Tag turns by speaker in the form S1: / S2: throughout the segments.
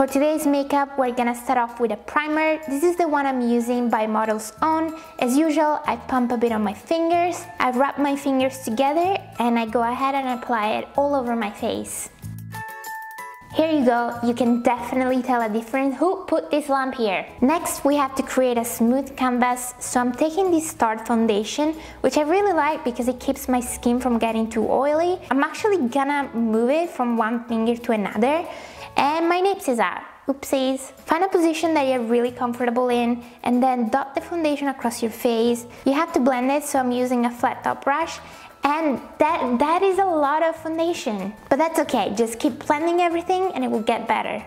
S1: For today's makeup, we're gonna start off with a primer. This is the one I'm using by Model's Own. As usual, I pump a bit on my fingers, I wrap my fingers together, and I go ahead and apply it all over my face. Here you go, you can definitely tell a difference who put this lamp here. Next we have to create a smooth canvas, so I'm taking this Tarte foundation, which I really like because it keeps my skin from getting too oily. I'm actually gonna move it from one finger to another, and my lips is out. Oopsies. Find a position that you're really comfortable in and then dot the foundation across your face. You have to blend it so I'm using a flat top brush and that, that is a lot of foundation. But that's okay, just keep blending everything and it will get better.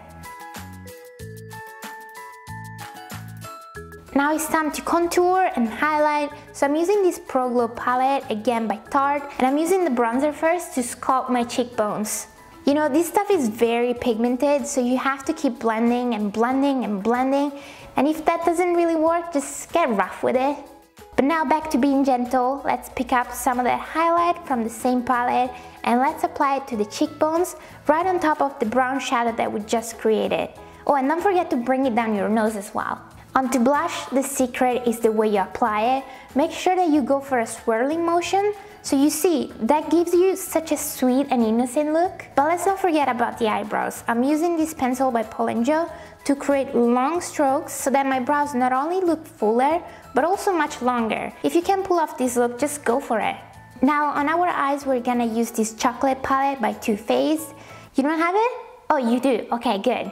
S1: Now it's time to contour and highlight. So I'm using this Pro Glow palette, again by Tarte, and I'm using the bronzer first to sculpt my cheekbones. You know, this stuff is very pigmented, so you have to keep blending and blending and blending. And if that doesn't really work, just get rough with it. But now back to being gentle, let's pick up some of that highlight from the same palette and let's apply it to the cheekbones right on top of the brown shadow that we just created. Oh, and don't forget to bring it down your nose as well. Um, Onto blush, the secret is the way you apply it. Make sure that you go for a swirling motion. So you see, that gives you such a sweet and innocent look. But let's not forget about the eyebrows. I'm using this pencil by Paul & Joe to create long strokes so that my brows not only look fuller, but also much longer. If you can pull off this look, just go for it. Now on our eyes, we're gonna use this chocolate palette by Too Faced. You don't have it? Oh, you do, okay, good.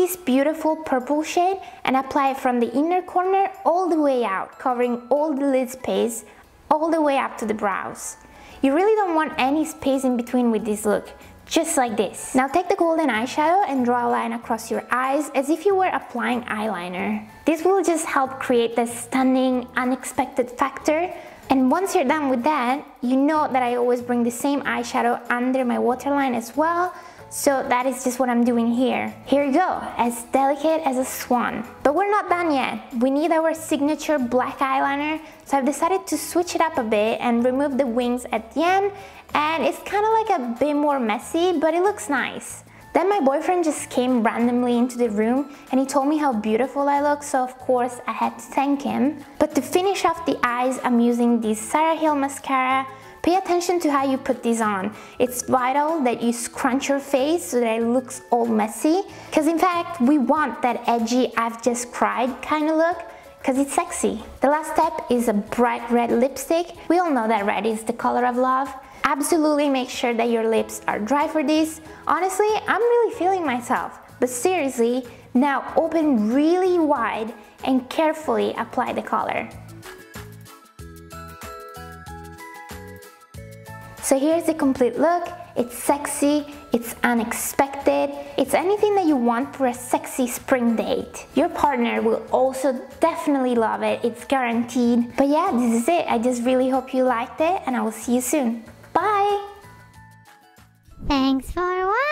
S1: This beautiful purple shade and apply it from the inner corner all the way out, covering all the lid space, all the way up to the brows. You really don't want any space in between with this look just like this. Now take the golden eyeshadow and draw a line across your eyes as if you were applying eyeliner. This will just help create this stunning, unexpected factor. And once you're done with that, you know that I always bring the same eyeshadow under my waterline as well so that is just what I'm doing here. Here you go, as delicate as a swan. But we're not done yet. We need our signature black eyeliner, so I've decided to switch it up a bit and remove the wings at the end, and it's kind of like a bit more messy, but it looks nice. Then my boyfriend just came randomly into the room and he told me how beautiful I look, so of course I had to thank him. But to finish off the eyes, I'm using this Sarah Hill mascara Pay attention to how you put these on. It's vital that you scrunch your face so that it looks all messy. Because in fact, we want that edgy, I've just cried kind of look because it's sexy. The last step is a bright red lipstick. We all know that red is the color of love. Absolutely make sure that your lips are dry for this. Honestly, I'm really feeling myself. But seriously, now open really wide and carefully apply the color. So here's the complete look. It's sexy, it's unexpected, it's anything that you want for a sexy spring date. Your partner will also definitely love it, it's guaranteed. But yeah, this is it. I just really hope you liked it and I will see you soon. Bye!
S2: Thanks for watching!